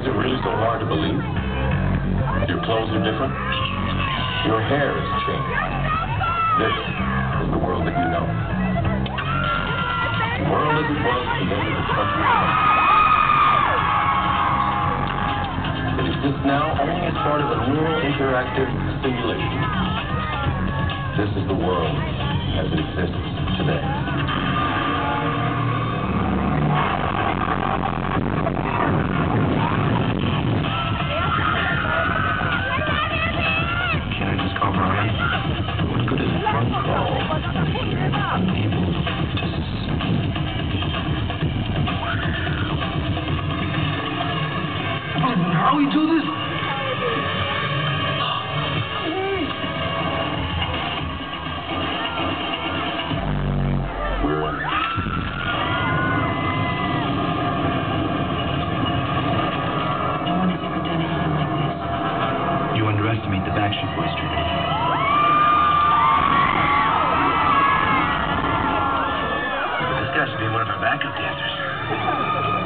Is it really so hard to believe? Your clothes are different. Your hair has changed. This is the world that you know. The world as it was the end of the 20th It exists now only as part of a neural interactive simulation. This is the world as it exists. How we do this? We're in. No one ever done anything like this. You underestimate the Backstreet Boys, Trinity. backup dancers.